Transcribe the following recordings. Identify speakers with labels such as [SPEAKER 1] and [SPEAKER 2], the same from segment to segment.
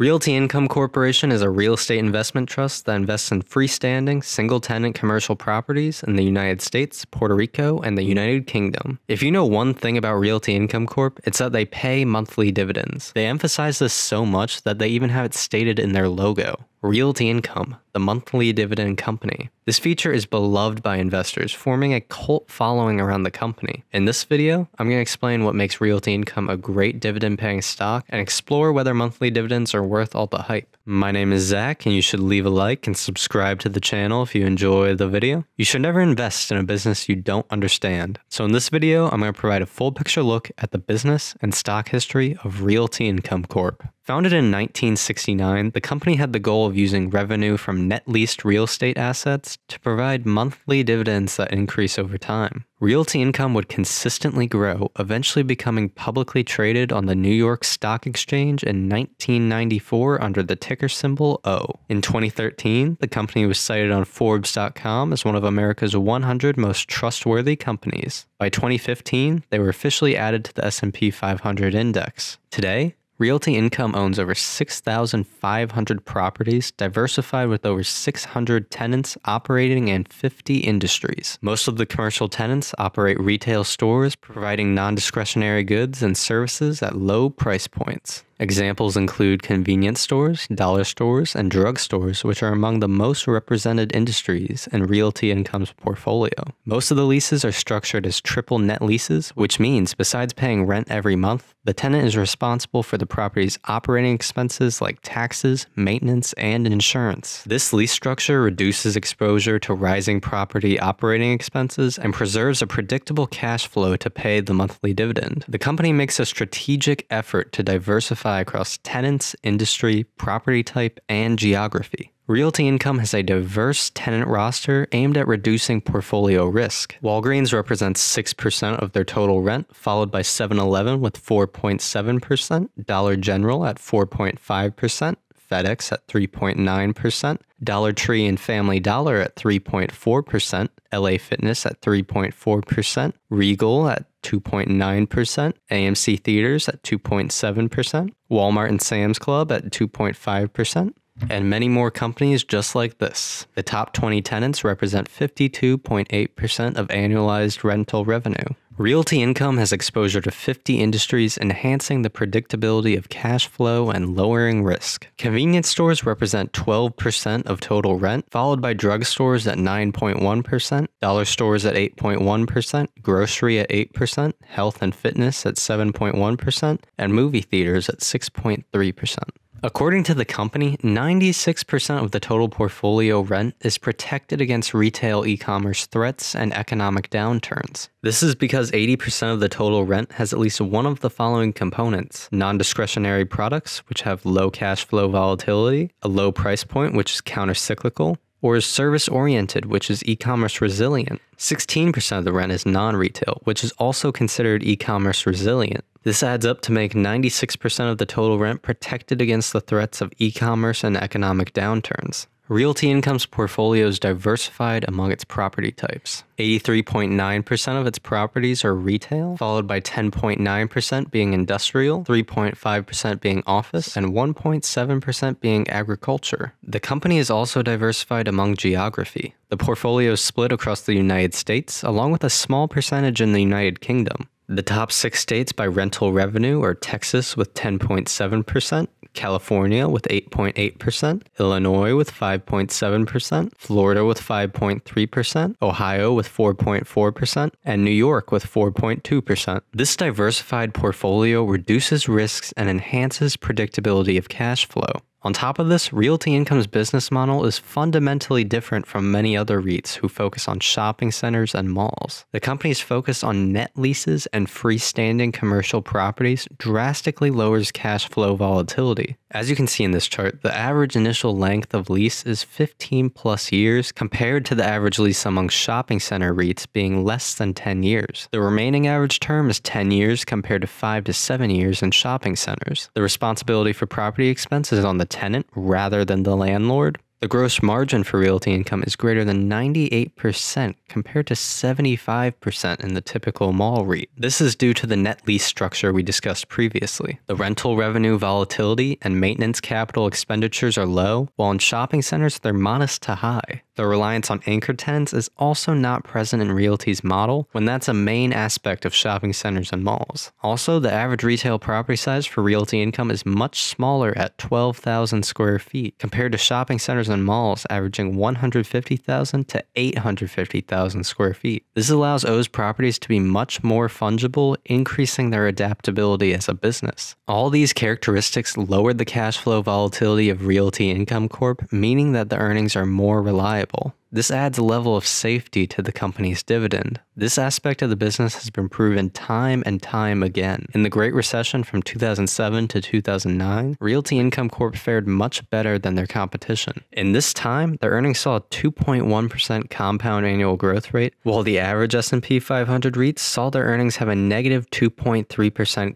[SPEAKER 1] Realty Income Corporation is a real estate investment trust that invests in freestanding, single tenant commercial properties in the United States, Puerto Rico, and the United Kingdom. If you know one thing about Realty Income Corp, it's that they pay monthly dividends. They emphasize this so much that they even have it stated in their logo. Realty Income, the monthly dividend company. This feature is beloved by investors, forming a cult following around the company. In this video, I'm going to explain what makes Realty Income a great dividend paying stock and explore whether monthly dividends are worth all the hype. My name is Zach, and you should leave a like and subscribe to the channel if you enjoy the video. You should never invest in a business you don't understand. So in this video, I'm going to provide a full picture look at the business and stock history of Realty Income Corp. Founded in 1969, the company had the goal of using revenue from net leased real estate assets to provide monthly dividends that increase over time. Realty income would consistently grow, eventually becoming publicly traded on the New York Stock Exchange in 1994 under the ticker symbol O. In 2013, the company was cited on Forbes.com as one of America's 100 most trustworthy companies. By 2015, they were officially added to the S&P 500 index. Today, Realty Income owns over 6,500 properties, diversified with over 600 tenants operating in 50 industries. Most of the commercial tenants operate retail stores, providing non discretionary goods and services at low price points. Examples include convenience stores, dollar stores, and drug stores, which are among the most represented industries in Realty Income's portfolio. Most of the leases are structured as triple net leases, which means besides paying rent every month, the tenant is responsible for the property's operating expenses like taxes, maintenance, and insurance. This lease structure reduces exposure to rising property operating expenses and preserves a predictable cash flow to pay the monthly dividend. The company makes a strategic effort to diversify diversify across tenants, industry, property type, and geography. Realty Income has a diverse tenant roster aimed at reducing portfolio risk. Walgreens represents 6% of their total rent, followed by 7 Eleven with 4.7%, Dollar General at 4.5%, FedEx at 3.9%, Dollar Tree and Family Dollar at 3.4%, LA Fitness at 3.4%, Regal at 2.9%, AMC Theaters at 2.7%, Walmart and Sam's Club at 2.5%, and many more companies just like this. The top 20 tenants represent 52.8% of annualized rental revenue. Realty income has exposure to 50 industries, enhancing the predictability of cash flow and lowering risk. Convenience stores represent 12% of total rent, followed by drugstores at 9.1%, dollar stores at 8.1%, grocery at 8%, health and fitness at 7.1%, and movie theaters at 6.3%. According to the company, 96% of the total portfolio rent is protected against retail e commerce threats and economic downturns. This is because 80% of the total rent has at least one of the following components non discretionary products, which have low cash flow volatility, a low price point, which is countercyclical, or is service oriented, which is e commerce resilient. 16% of the rent is non retail, which is also considered e commerce resilient. This adds up to make 96% of the total rent protected against the threats of e commerce and economic downturns. Realty Income's portfolio is diversified among its property types. 83.9% of its properties are retail, followed by 10.9% being industrial, 3.5% being office, and 1.7% being agriculture. The company is also diversified among geography. The portfolio is split across the United States, along with a small percentage in the United Kingdom. The top six states by rental revenue are Texas with 10.7%, California with 8.8%, Illinois with 5.7%, Florida with 5.3%, Ohio with 4.4%, and New York with 4.2%. This diversified portfolio reduces risks and enhances predictability of cash flow. On top of this, Realty Income's business model is fundamentally different from many other REITs who focus on shopping centers and malls. The company's focus on net leases and freestanding commercial properties drastically lowers cash flow volatility. As you can see in this chart, the average initial length of lease is 15 plus years compared to the average lease among shopping center REITs being less than 10 years. The remaining average term is 10 years compared to 5 to 7 years in shopping centers. The responsibility for property expenses on the tenant rather than the landlord. The gross margin for realty income is greater than 98% compared to 75% in the typical mall REIT. This is due to the net lease structure we discussed previously. The rental revenue volatility and maintenance capital expenditures are low, while in shopping centers they're modest to high. The reliance on anchor tenants is also not present in Realty's model when that's a main aspect of shopping centers and malls. Also, the average retail property size for Realty income is much smaller at 12,000 square feet compared to shopping centers and malls averaging 150,000 to 850,000 square feet. This allows O's properties to be much more fungible, increasing their adaptability as a business. All these characteristics lowered the cash flow volatility of Realty Income Corp, meaning that the earnings are more reliable this adds a level of safety to the company's dividend. This aspect of the business has been proven time and time again. In the Great Recession from 2007 to 2009, Realty Income Corp fared much better than their competition. In this time, their earnings saw a 2.1% compound annual growth rate, while the average S&P 500 REITs saw their earnings have a negative 2.3%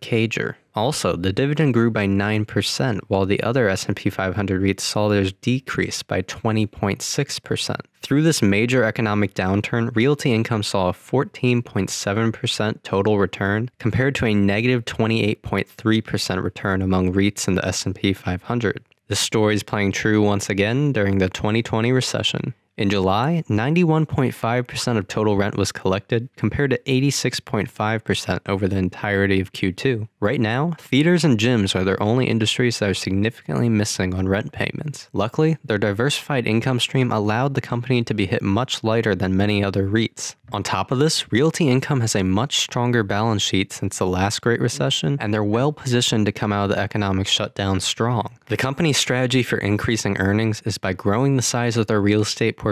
[SPEAKER 1] CAGR. Also, the dividend grew by 9%, while the other S&P 500 REITs saw theirs decrease by 20.6%. Through this major economic downturn, Realty Income saw a 14.7% total return compared to a negative 28.3% return among REITs in the S&P 500. The story is playing true once again during the 2020 recession. In July, 91.5% of total rent was collected, compared to 86.5% over the entirety of Q2. Right now, theaters and gyms are their only industries that are significantly missing on rent payments. Luckily, their diversified income stream allowed the company to be hit much lighter than many other REITs. On top of this, Realty Income has a much stronger balance sheet since the last Great Recession, and they're well positioned to come out of the economic shutdown strong. The company's strategy for increasing earnings is by growing the size of their real estate portfolio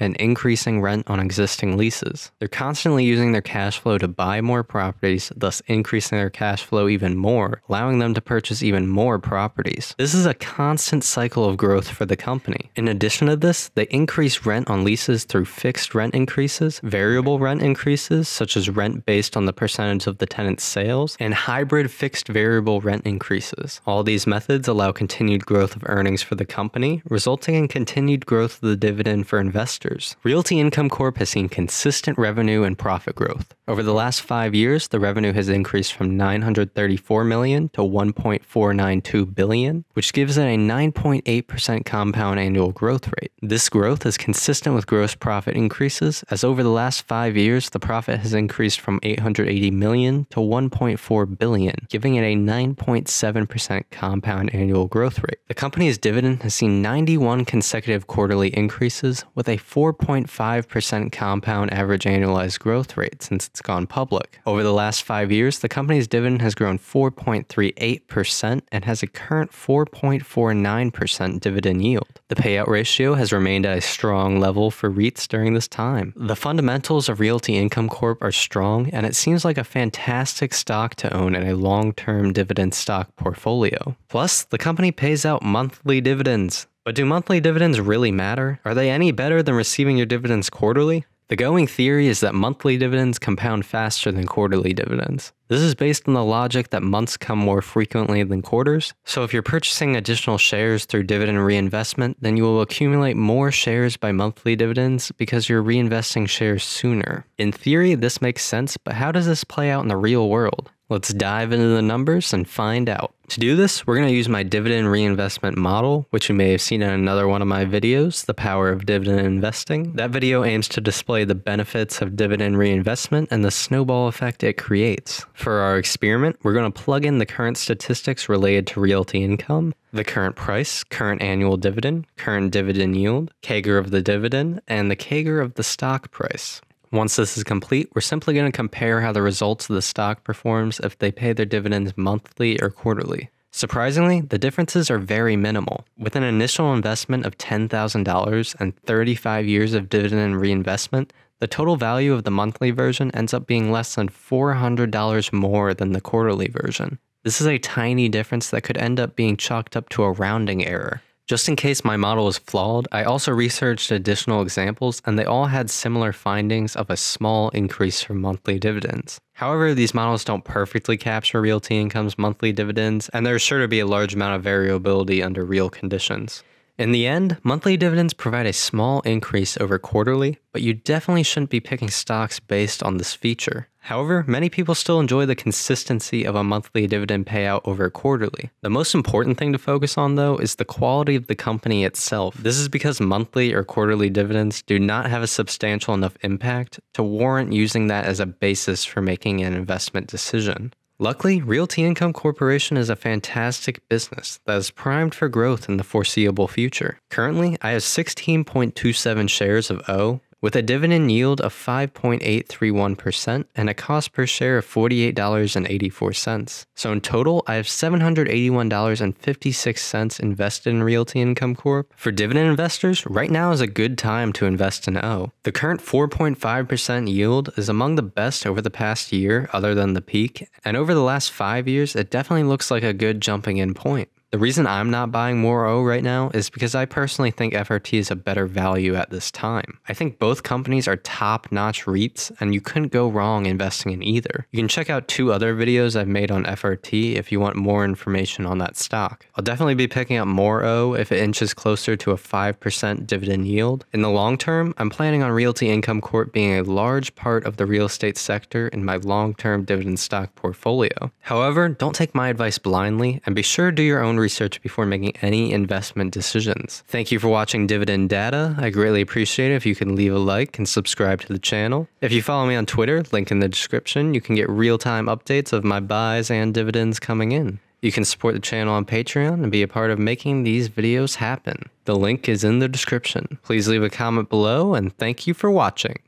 [SPEAKER 1] and increasing rent on existing leases. They're constantly using their cash flow to buy more properties, thus increasing their cash flow even more, allowing them to purchase even more properties. This is a constant cycle of growth for the company. In addition to this, they increase rent on leases through fixed rent increases, variable rent increases, such as rent based on the percentage of the tenant's sales, and hybrid fixed variable rent increases. All these methods allow continued growth of earnings for the company, resulting in continued growth of the dividend for investors. Realty Income Corp has seen consistent revenue and profit growth. Over the last five years, the revenue has increased from 934 million to 1.492 billion, which gives it a 9.8% compound annual growth rate. This growth is consistent with gross profit increases, as over the last five years, the profit has increased from 880 million to 1.4 billion, giving it a 9.7% compound annual growth rate. The company's dividend has seen 91 consecutive quarterly increases with a 4.5% compound average annualized growth rate since it's gone public. Over the last five years, the company's dividend has grown 4.38% and has a current 4.49% dividend yield. The payout ratio has remained at a strong level for REITs during this time. The fundamentals of Realty Income Corp are strong, and it seems like a fantastic stock to own in a long term dividend stock portfolio. Plus, the company pays out monthly dividends. But do monthly dividends really matter? Are they any better than receiving your dividends quarterly? The going theory is that monthly dividends compound faster than quarterly dividends. This is based on the logic that months come more frequently than quarters. So if you're purchasing additional shares through dividend reinvestment, then you will accumulate more shares by monthly dividends because you're reinvesting shares sooner. In theory, this makes sense, but how does this play out in the real world? Let's dive into the numbers and find out. To do this, we're going to use my dividend reinvestment model, which you may have seen in another one of my videos, The Power of Dividend Investing. That video aims to display the benefits of dividend reinvestment and the snowball effect it creates. For our experiment, we're going to plug in the current statistics related to realty income, the current price, current annual dividend, current dividend yield, CAGR of the dividend, and the CAGR of the stock price. Once this is complete, we're simply going to compare how the results of the stock performs if they pay their dividends monthly or quarterly. Surprisingly, the differences are very minimal. With an initial investment of $10,000 and 35 years of dividend reinvestment, the total value of the monthly version ends up being less than $400 more than the quarterly version. This is a tiny difference that could end up being chalked up to a rounding error. Just in case my model is flawed, I also researched additional examples and they all had similar findings of a small increase for monthly dividends. However, these models don't perfectly capture Realty Income's monthly dividends, and there's sure to be a large amount of variability under real conditions. In the end, monthly dividends provide a small increase over quarterly, but you definitely shouldn't be picking stocks based on this feature. However, many people still enjoy the consistency of a monthly dividend payout over quarterly. The most important thing to focus on, though, is the quality of the company itself. This is because monthly or quarterly dividends do not have a substantial enough impact to warrant using that as a basis for making an investment decision. Luckily, Realty Income Corporation is a fantastic business that is primed for growth in the foreseeable future. Currently, I have 16.27 shares of O with a dividend yield of 5.831% and a cost per share of $48.84. So in total, I have $781.56 invested in Realty Income Corp. For dividend investors, right now is a good time to invest in O. The current 4.5% yield is among the best over the past year other than the peak, and over the last 5 years, it definitely looks like a good jumping in point. The reason I'm not buying more O right now is because I personally think FRT is a better value at this time. I think both companies are top notch REITs and you couldn't go wrong investing in either. You can check out two other videos I've made on FRT if you want more information on that stock. I'll definitely be picking up more O if it inches closer to a 5% dividend yield. In the long term, I'm planning on Realty Income Corp being a large part of the real estate sector in my long term dividend stock portfolio. However, don't take my advice blindly and be sure to do your research before making any investment decisions. Thank you for watching Dividend Data. I greatly appreciate it if you can leave a like and subscribe to the channel. If you follow me on Twitter, link in the description, you can get real-time updates of my buys and dividends coming in. You can support the channel on Patreon and be a part of making these videos happen. The link is in the description. Please leave a comment below and thank you for watching.